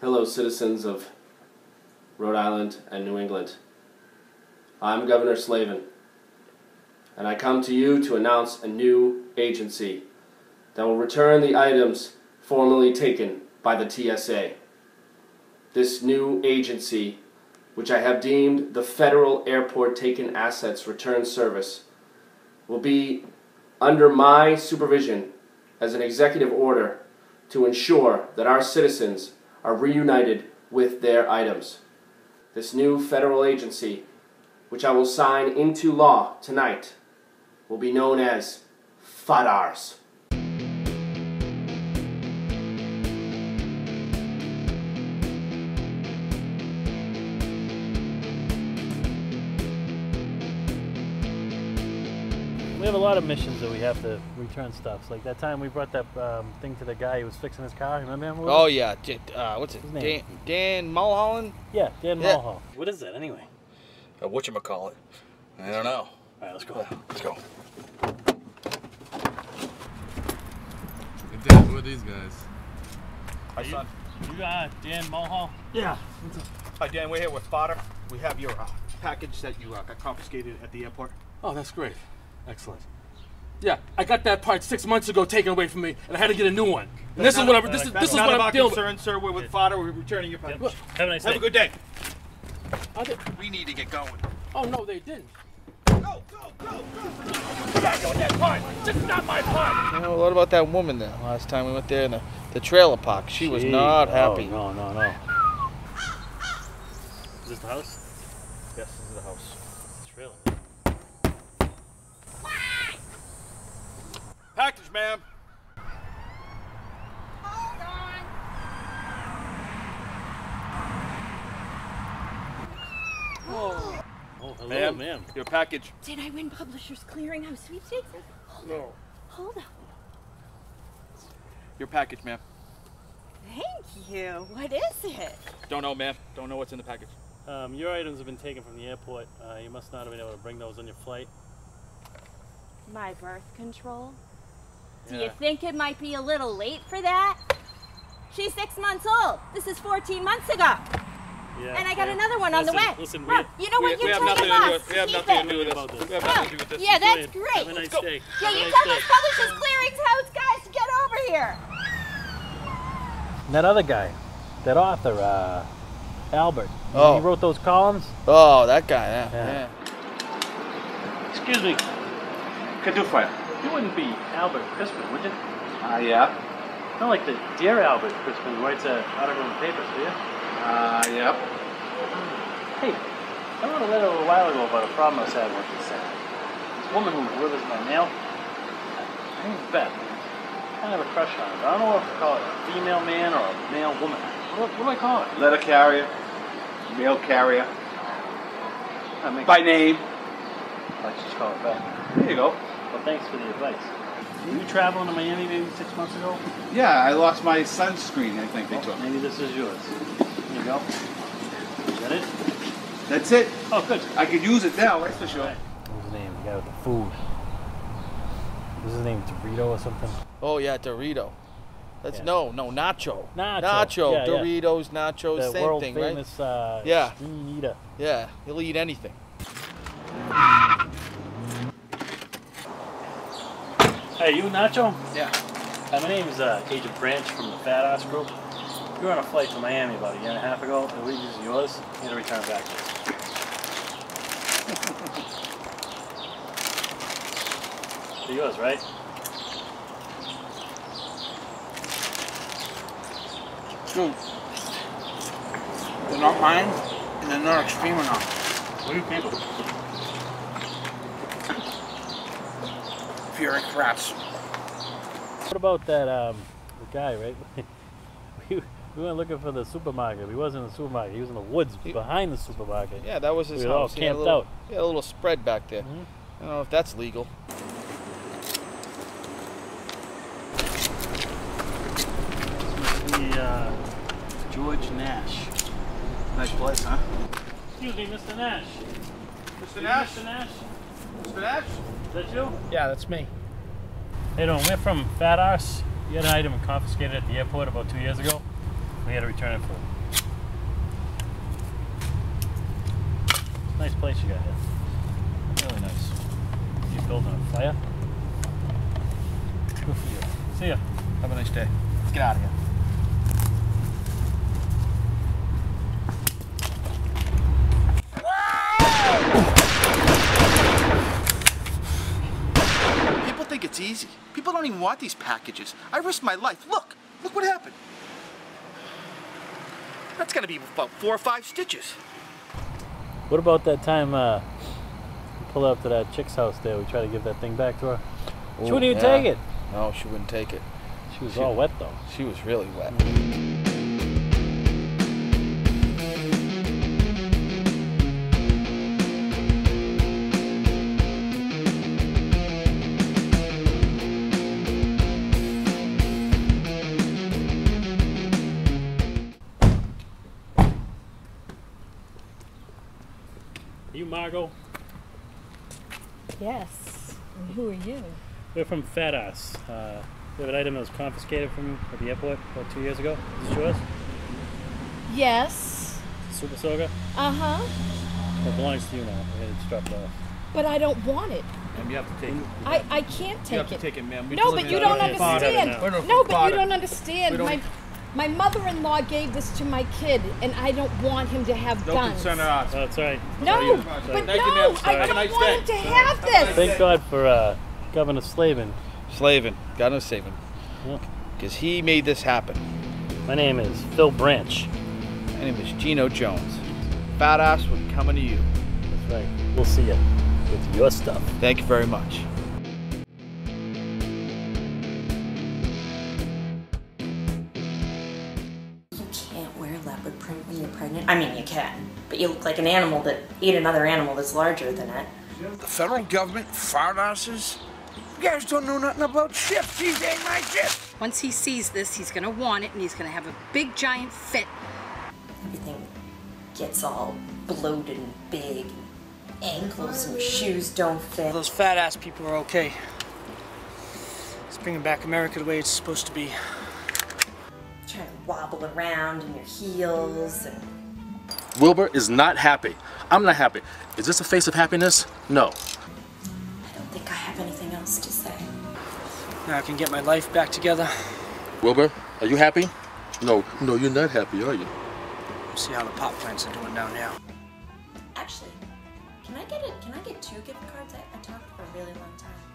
Hello, citizens of Rhode Island and New England. I'm Governor Slavin, and I come to you to announce a new agency that will return the items formerly taken by the TSA. This new agency, which I have deemed the Federal Airport Taken Assets Return Service, will be under my supervision as an executive order to ensure that our citizens are reunited with their items. This new federal agency, which I will sign into law tonight, will be known as FATARS. We have a lot of missions that we have to return stuff. Like that time we brought that um, thing to the guy who was fixing his car. Remember him? Oh yeah, J- uh, what's it? His name? Dan, Dan Mulholland. yeah, Dan Yeah. Mulhall. What is that anyway? Uh, what you call it? I don't know. All right, let's go. Let's go. Hey, Dan, who are these guys? Hi, son. You uh, Dan Mulholland? Yeah. Hi, Dan. We're here with Fodder. We have your uh, package that you uh, got confiscated at the airport. Oh, that's great. Excellent. Yeah, I got that part six months ago taken away from me, and I had to get a new one. And this is what I'm. This is this is what I'm our dealing with. concern, sir. We're with Fodder. We're returning your package. Look, Have a nice Have day. a good day. are they- We need to get going. oh no, they didn't. Go, go, go, go! You're that part. This not my part. You know, what about that woman there? Last time we went there in the, the trailer park, she was not happy. Oh, no, no, no. Is this the house? Yes, this is the house. It's trailer. Package, ma'am. Oh, hello, Ma'am. ma'am. Your package. Did I win Publishers Clearinghouse sweepstakes? No. Hold up. Your package, ma'am. Thank you. What is it? Don't know, ma'am. Don't know what's in the package. Um, your items have been taken from the airport. Uh, you must not have been able to bring those on your flight. My birth control? Do Yeah. you think it might be a little late for that? She's six months old. This is 14 months ago. Yeah, And I got yeah. another one on the way. Listen, Look, we, you know we, what? You we have tell nothing your to do boss. with. We have nothing to do with About this. this. We have nothing to do with this. Yeah, that's Have a great. nice go. day. Yeah, Have you nice tell day. those Publishers Clearinghouse guys to get over here. And that other guy, that author, uh, Albert. Oh. He wrote those columns. Oh, that guy. Yeah. Yeah. yeah. Excuse me. Could do for you. Wouldn't be Albert Crispin, would you? Uh, yeah. Not like the dear Albert Crispin who writes an article in the papers, do you? Uh, yep. Hey, I wrote a letter a little while ago about a problem I was having with this, uh, this woman who delivers my mail. Her name's Beth. I have a crush on her. I don't know what to call it. A female man or a male woman. What, what do I call it? Letter carrier. Mail carrier. I By name. Let's just call it Beth. There you go. Well, thanks for the advice. Were you traveling to Miami maybe six months ago? Yeah, I lost my sunscreen, I think they Well, took. maybe this is yours. There you go. Is that it? That's it. Oh, good. I could use it now, that's for sure. What's his name? The guy with the food. What's his name? Dorito or something? Oh yeah, Dorito. That's Yeah. no, no Nacho. Nacho. Nacho. Yeah, yeah. Doritos, nachos, the same world thing, right? uh, Yeah. screen eater. Yeah, he'll eat anything. Hey, you Nacho? Yeah. Hi, my name is uh, Agent Branch from the Fat Ass Group. We were on a flight to Miami about a year and a half ago. The week is yours. You need to return back. They're yours, right? Dude, they're not mine, and they're not extreme enough. What are you people? Fury crats. What about that um, the guy, right? we, we went looking for the supermarket. He wasn't in the supermarket. He was in the woods He- behind the supermarket. Yeah, that was his We were all house. He had a camped little, out. He had a little spread back there. Mhm. I don't know if that's legal. The uh, George Nash. Nice place, huh? Excuse me, Mr. Nash. Mr. Nash? Mr. Nash? Mr. Nash? Is that you? Yeah, that's me. Hey, doing? We're from Fat Arse. You had an item confiscated at the airport about two years ago. We had to return it for. Nice place you got here. Really nice. You building a fire? Good for you. See ya. Have a nice day. Let's get out of here. Easy. People don't even want these packages. I risked my life. Look, look what happened. That's gonna be about four or five stitches. What about that time uh, we pulled up to that chick's house there? We tried to give that thing back to her. she wouldn't even yeah. take it. No, she wouldn't take it. She was all wet though. She was really wet. Margot? Yes. And who are you? We're from Fat Ass. Uh, we have an item that was confiscated from at the airport about two years ago. Is it yours? Yes. Super Soaker? Uh huh. It belongs to you now. We had to drop it off. But I don't want it. Ma'am, you have to take it. I, I can't take it. You have it. to take it, ma'am. We no, but you don't can't fart it understand. no No, but you don't understand. We don't- My my mother-in-law gave this to my kid, and I don't want him to have No guns. concern of ours. Oh, that's right. No, Sorry. but Thank no, you. I Have a don't nice want day. him to have this. Thank God for uh, Governor Slavin. Slavin. Governor Slavin, saving. Yeah. Because he made this happen. My name is Phil Branch. My name is Gino Jones. Fat ass will be coming to you. That's right. We'll see you with your stuff. Thank you very much. Leopard print when you're pregnant. I mean, you can, but you look like an animal that ate another animal that's larger than it. The federal government, fart asses. You guys don't know nothing about shifts. These ain't my shifts. Once he sees this, he's gonna want it, and he's gonna have a big giant fit. Everything gets all bloated and big. Ankles and shoes don't fit. Those fat ass people are okay. It's bringing back America the way it's supposed to be. Trying to wobble around in your heels and Wilbur is not happy. I'm not happy. Is this a face of happiness? No. I don't think I have anything else to say. Now I can get my life back together. Wilbur, are you happy? No, no, you're not happy, are you? See how the pot plants are doing down there. Actually, can I get it? Can I get two gift cards? I, I talked for a really long time.